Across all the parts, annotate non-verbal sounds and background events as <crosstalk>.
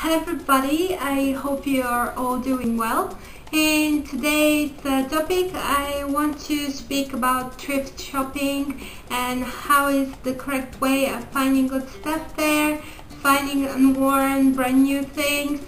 Hi everybody, I hope you are all doing well. In today's uh, topic I want to speak about thrift shopping and how is the correct way of finding good stuff there, finding unworn brand new things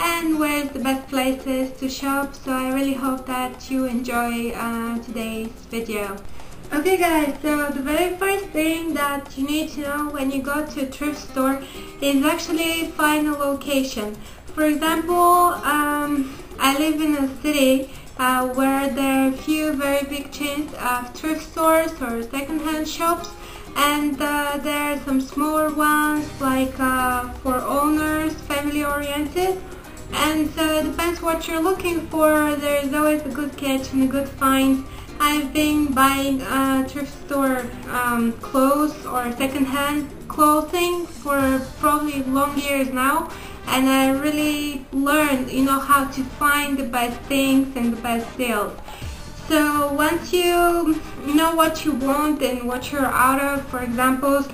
and where's the best places to shop so I really hope that you enjoy uh, today's video. Okay guys, so the very first thing that you need to know when you go to a thrift store is actually find a location. For example, um, I live in a city uh, where there are few very big chains of thrift stores or secondhand shops and uh, there are some smaller ones like uh, for owners, family oriented and so it depends what you're looking for. There's always a good catch and a good find I've been buying thrift store um, clothes or secondhand clothing for probably long years now and I really learned you know how to find the best things and the best deals. So once you know what you want and what you're out of, for example,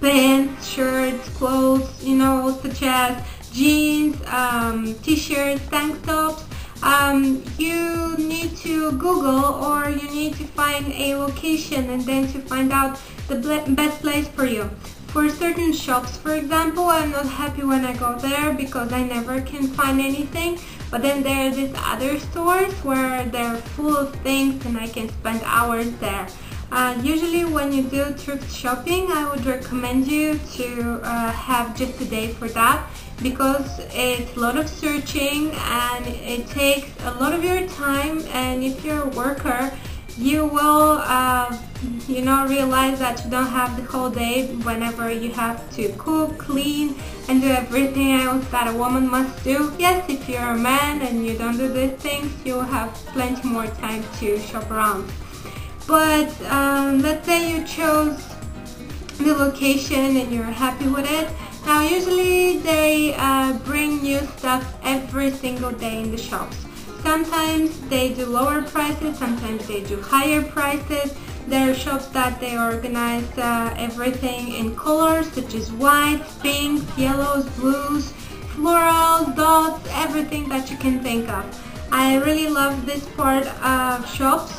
pants, shirts, clothes, you know, such as jeans, um, t-shirts, tank tops, um, you need to Google or you need to find a location and then to find out the best place for you. For certain shops, for example, I'm not happy when I go there because I never can find anything. But then there are these other stores where they're full of things and I can spend hours there. Uh, usually when you do thrift shopping, I would recommend you to uh, have just a day for that because it's a lot of searching and it takes a lot of your time. And if you're a worker you will uh, you know realize that you don't have the whole day whenever you have to cook clean and do everything else that a woman must do. Yes if you're a man and you don't do these things you'll have plenty more time to shop around but um, let's say you chose the location and you're happy with it now usually they uh, bring new stuff every single day in the shops. Sometimes they do lower prices, sometimes they do higher prices. There are shops that they organize uh, everything in colors such as white, pinks, yellows, blues, florals, dots, everything that you can think of. I really love this part of shops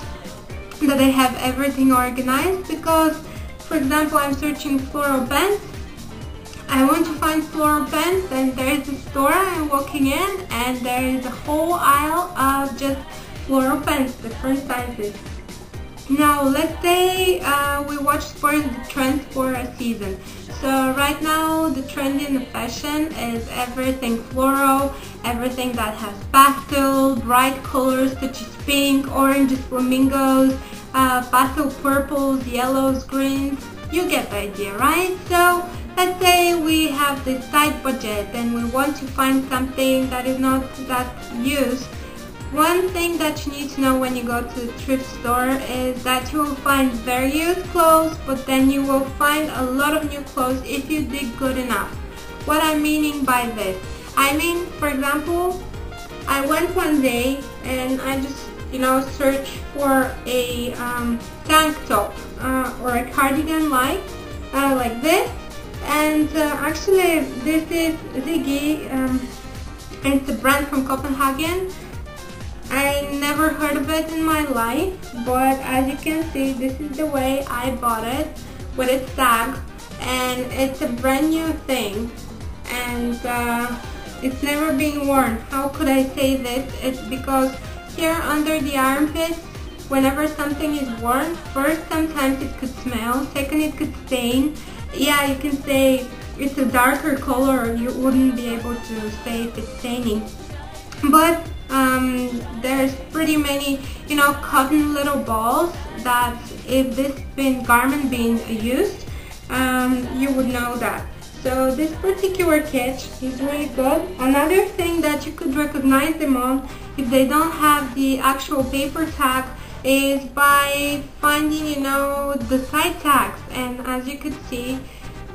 that I have everything organized because for example I'm searching floral pens I want to find floral pens and there is a store I'm walking in and there is a whole aisle of just floral pens, different sizes. Now let's say uh, we watch sports the trends for a season. So right now the trend in the fashion is everything floral, everything that has pastel, bright colors such as pink, oranges, flamingos, uh, pastel purples, yellows, greens. You get the idea, right? So Let's say we have this tight budget and we want to find something that is not that used. One thing that you need to know when you go to the thrift store is that you will find very used clothes but then you will find a lot of new clothes if you dig good enough. What I'm meaning by this? I mean, for example, I went one day and I just, you know, searched for a um, tank top uh, or a cardigan like, uh, like this and uh, actually this is Ziggy um, it's a brand from Copenhagen I never heard of it in my life but as you can see this is the way I bought it with its tag and it's a brand new thing and uh, it's never been worn. How could I say this? It's because here under the armpit whenever something is worn first sometimes it could smell second it could stain. Yeah, you can say it's a darker color, you wouldn't be able to say it's staining. But um, there's pretty many, you know, cotton little balls that if this been garment being used, um, you would know that. So this particular catch is really good. Another thing that you could recognize them on if they don't have the actual paper tag is by finding you know the side tags and as you could see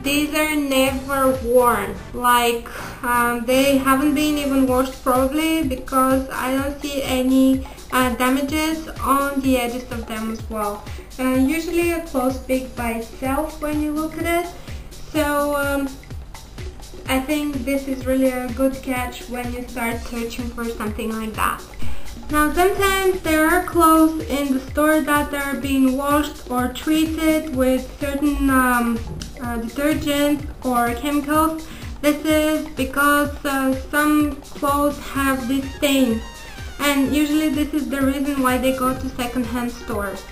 these are never worn. Like um, they haven't been even washed probably because I don't see any uh, damages on the edges of them as well. Uh, usually a clothes speak by itself when you look at it. So um, I think this is really a good catch when you start searching for something like that. Now sometimes there are clothes in the store that are being washed or treated with certain um, uh, detergents or chemicals. This is because uh, some clothes have this stain and usually this is the reason why they go to secondhand stores.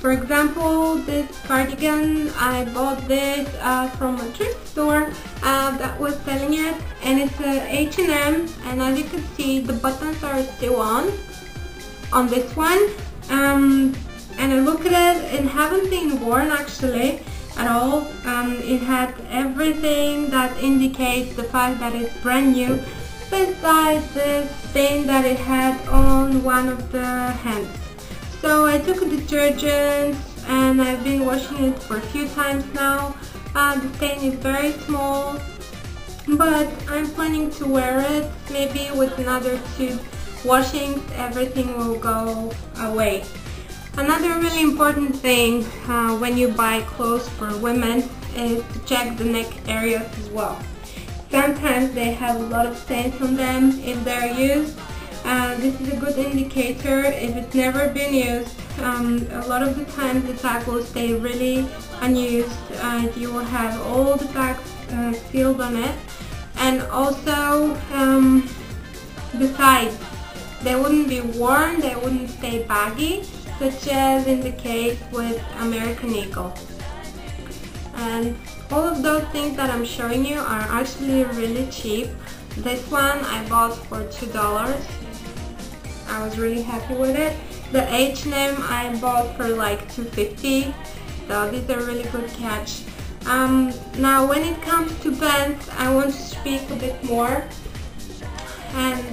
For example, this cardigan, I bought this uh, from a thrift store uh, that was selling it and it's H&M and as you can see the buttons are still on on this one um, and I look at it, it haven't been worn actually at all. Um, it had everything that indicates the fact that it's brand new besides the stain that it had on one of the hands. So I took a detergent and I've been washing it for a few times now. Uh, the stain is very small but I'm planning to wear it maybe with another two washings everything will go away. Another really important thing uh, when you buy clothes for women is to check the neck area as well. Sometimes they have a lot of stains on them if they're used uh, this is a good indicator if it's never been used. Um, a lot of the times the tag will stay really unused. Uh, you will have all the tags uh, sealed on it. And also, um, the sides, they wouldn't be worn, they wouldn't stay baggy, such as in the case with American Eagle. And all of those things that I'm showing you are actually really cheap. This one I bought for $2 I was really happy with it. The H&M I bought for like 250 so these are really good catch. Um, now when it comes to pants I want to speak a bit more and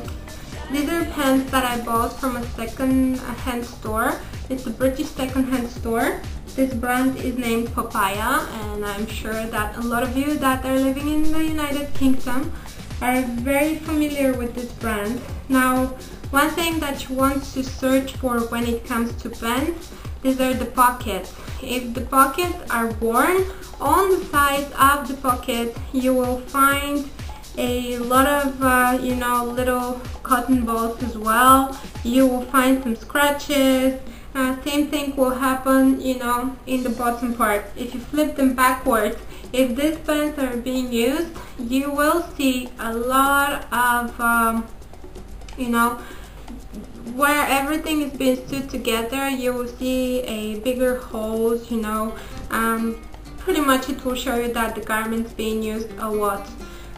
these are pants that I bought from a second hand store. It's a British second hand store. This brand is named Papaya and I'm sure that a lot of you that are living in the United Kingdom are very familiar with this brand. Now one thing that you want to search for when it comes to pens, these are the pockets. If the pockets are worn, on the sides of the pocket you will find a lot of uh, you know little cotton balls as well. You will find some scratches. Uh, same thing will happen you know in the bottom part. If you flip them backwards, if these pens are being used, you will see a lot of um, you know where everything is being stood together you will see a bigger holes you know. Um, pretty much it will show you that the garment's being used a lot.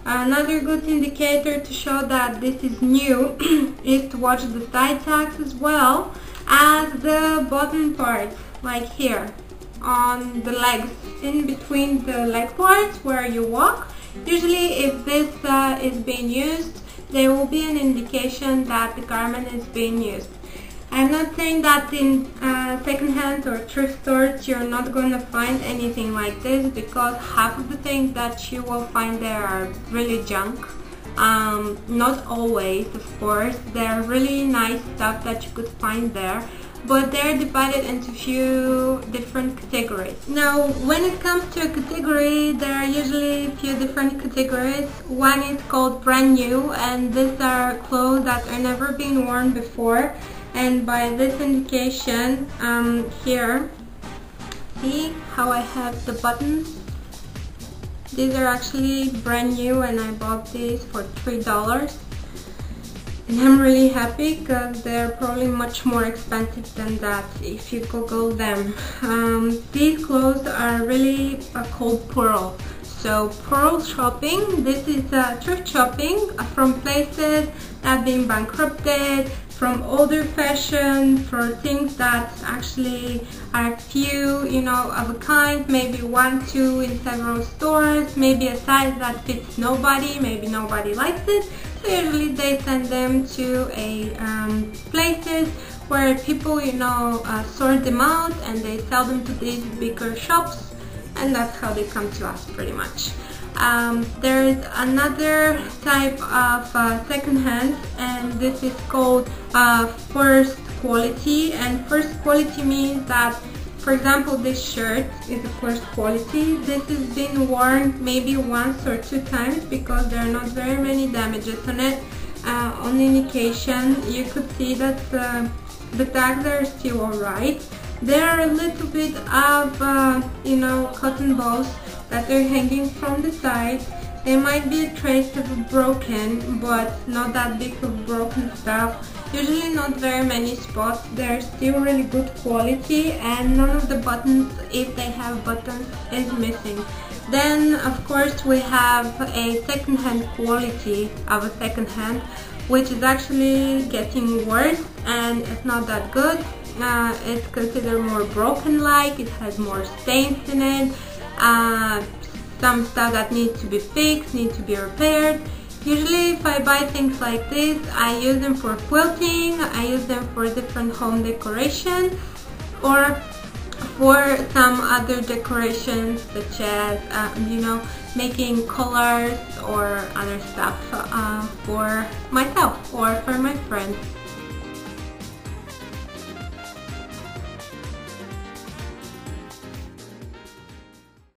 Another good indicator to show that this is new <clears throat> is to watch the side tags as well as the bottom part like here on the legs in between the leg parts where you walk usually if this uh, is being used there will be an indication that the garment is being used. I'm not saying that in uh, secondhand or thrift stores you're not going to find anything like this because half of the things that you will find there are really junk. Um, not always, of course. There are really nice stuff that you could find there but they're divided into few different categories. Now, when it comes to a category, there are usually a few different categories. One is called brand new, and these are clothes that are never been worn before. And by this indication, um, here, see how I have the buttons? These are actually brand new and I bought these for $3 and I'm really happy because they're probably much more expensive than that if you google them. Um, these clothes are really uh, called Pearl. So Pearl shopping this is uh, thrift shopping from places that have been bankrupted from older fashion for things that actually are few you know of a kind. Maybe one two in several stores. Maybe a size that fits nobody. Maybe nobody likes it. So usually they send them to a um, places where people you know uh, sort them out and they sell them to these bigger shops and that's how they come to us pretty much. Um, there's another type of uh, secondhand and this is called uh, first quality and first quality means that for example, this shirt is of course quality. This has been worn maybe once or two times because there are not very many damages on it. Uh, on indication, you could see that uh, the tags are still alright. There are a little bit of, uh, you know, cotton balls that are hanging from the side. There might be a trace of broken, but not that big of broken stuff. Usually not very many spots. They're still really good quality and none of the buttons, if they have buttons, is missing. Then of course we have a second-hand quality of a second-hand which is actually getting worse and it's not that good. Uh, it's considered more broken-like, it has more stains in it, uh, some stuff that needs to be fixed, needs to be repaired. Usually if I buy things like this, I use them for quilting, I use them for different home decoration or for some other decorations such as, uh, you know, making colors or other stuff uh, for myself or for my friends.